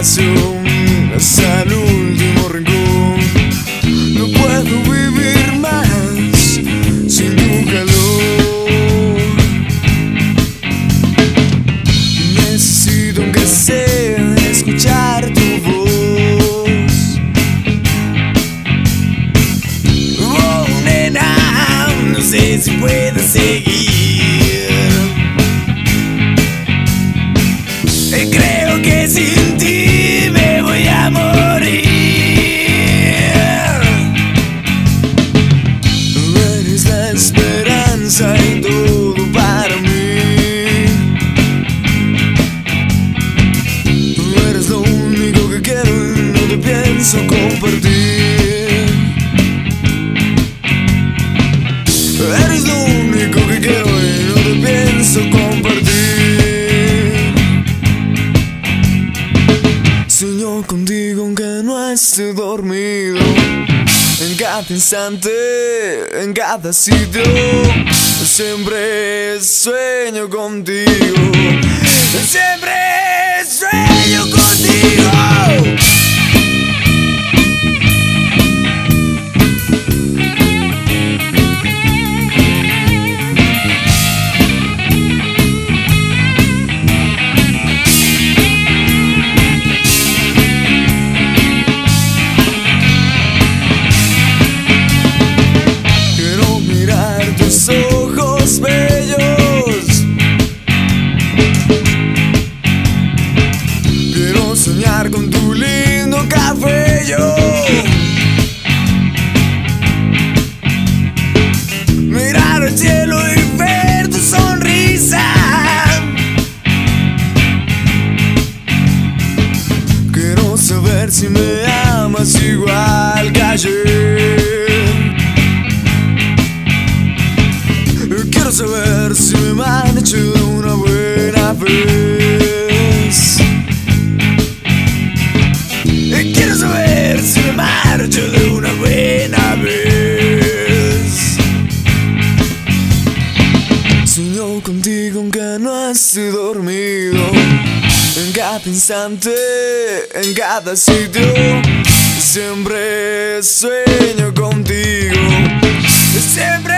espacio hasta el último rincón. No puedo vivir más sin tu calor. Necesito aunque sea escuchar tu voz. Oh, nena, no sé si puedo seguir. Pienso compartir. Eres lo único que quiero y no te pienso compartir. Sueño contigo aunque no esté dormido. En cada instante, en cada sitio, siempre sueño contigo. Siempre sueño contigo. Saber si me amas igual que ayer. Quiero saber si me marcho de una buena vez. Quiero saber si me marcho de una buena vez. Sueño contigo aunque no esté dormido. En cada instante, en cada sitio, siempre sueño contigo. Siempre